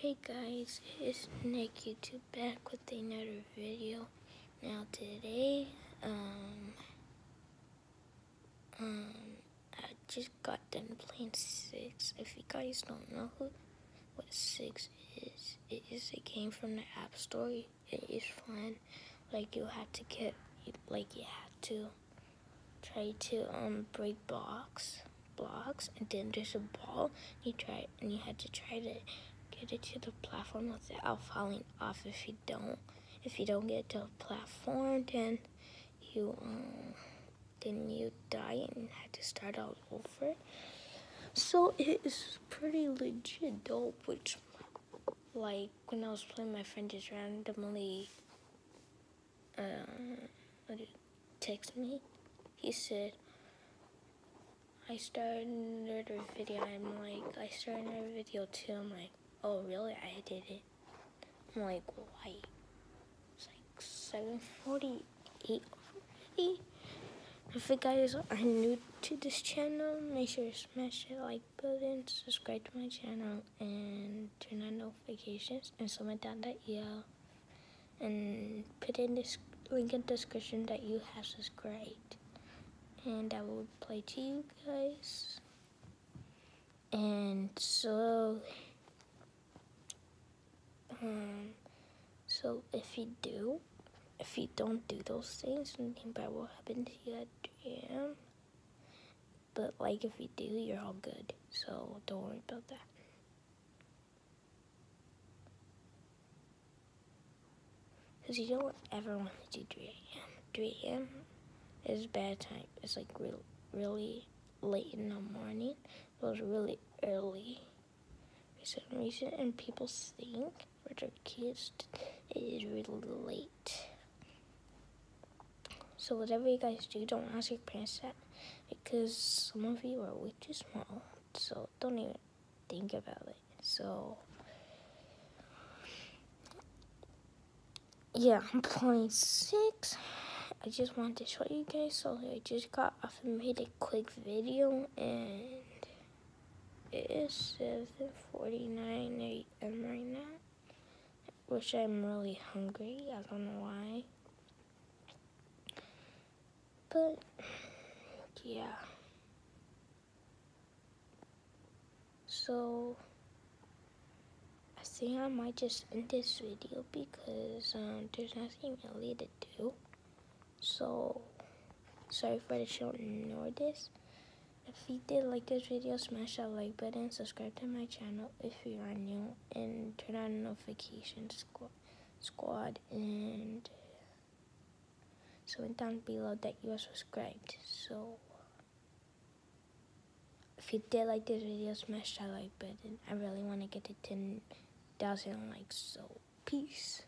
Hey guys, it's Nick YouTube back with another video. Now today, um, um, I just got done playing Six. If you guys don't know who, what Six is, it is a game from the App Store. It is fun. Like you have to get, like you have to try to um break blocks, blocks, and then there's a ball. You try, and you had to try to get it to the platform without falling off if you don't. If you don't get to the platform, then you um, then you die and had to start all over. So it is pretty legit dope, which like when I was playing my friend just randomly uh, text me. He said I started another video. I'm like, I started another video too. I'm like, oh really? I did it. I'm like, why? It's like 7:48 already. If you guys are new to this channel, make sure to smash the like button, subscribe to my channel, and turn on notifications, and comment down that yeah, and put in this link in the description that you have subscribed, and I will play to you guys. And so. Um, so if you do, if you don't do those things, nothing bad will happen to you at DM. But like if you do, you're all good. So don't worry about that. Because you don't ever want to do 3 a.m. 3 a.m. is bad time. It's like real, really late in the morning. It was really early some reason. And people think for kids, it is really late. So whatever you guys do, don't ask your parents that because some of you are way too small. So don't even think about it. So yeah, I'm playing six. I just wanted to show you guys. So I just got off and made a quick video and it is 7.49 a.m. right now which I'm really hungry. I don't know why. But, yeah. So, I think I might just end this video because um, there's nothing really to do. So, sorry for the short this. If you did like this video, smash that like button, subscribe to my channel if you are new, and turn on notification squad, squad and uh, so down below that you are subscribed. So if you did like this video, smash that like button. I really want to get to 10,000 likes, so peace.